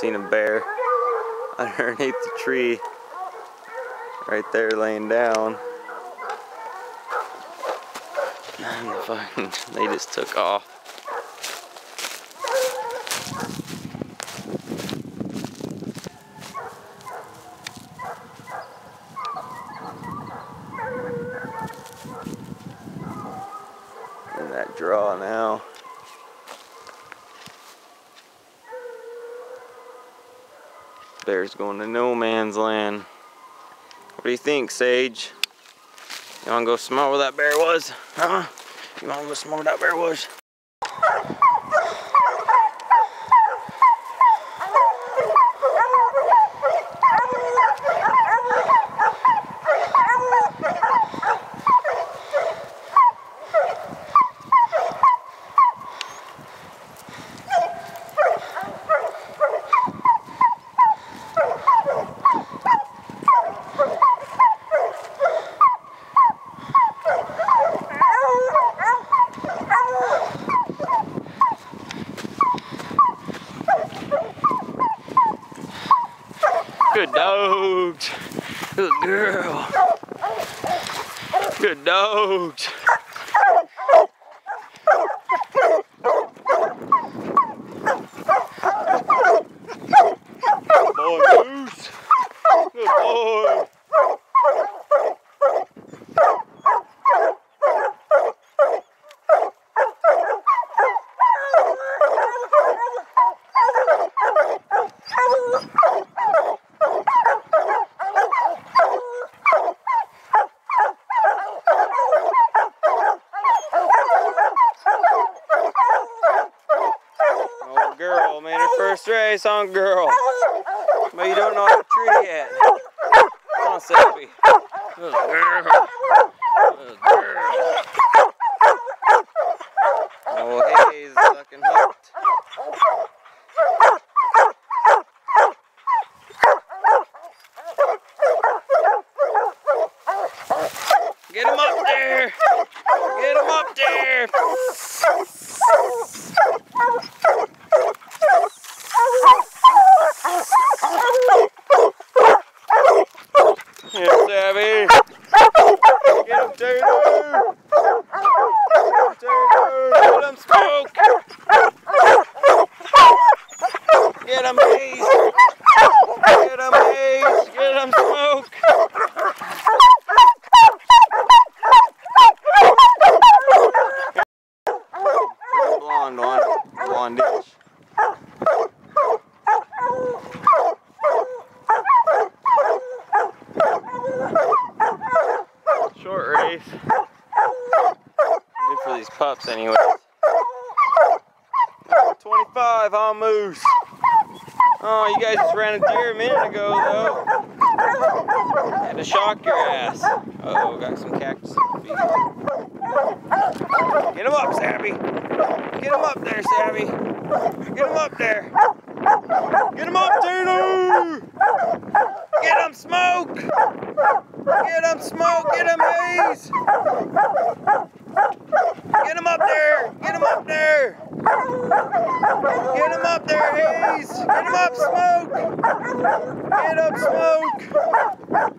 seen a bear underneath the tree right there laying down. And fucking, they just took off. In that draw now. Bear's going to no man's land. What do you think, Sage? You wanna go smell where that bear was? Huh? You wanna go smell where that bear was? Good dogs. Good girl. Good dogs. First race on girl. But you don't know how to tree yet. Come on, Selby. Good girl. Good girl. Oh, hey, he's fucking hooked. Get him up there! Get him up there! Get him, Savvy! Get him, Tater! Get him, Tater! Get him, Smoke! Get him, Haze! Get him, Haze! Get him, Smoke! The blonde one. Blondish. Short race. Good for these pups anyways. 25 on moose. Oh, you guys just ran a deer a minute ago though. Had to shock your ass. Uh oh, got some cactus on the feet. Get him up, Savvy. Get him up there, Savvy. Get him up there. Get him up, Tater! Get him, Smoke! Get him, Smoke! Get him, Haze! Get him up there! Get him up there! Get him up there, Haze! Get him up, Smoke! Get up, Smoke!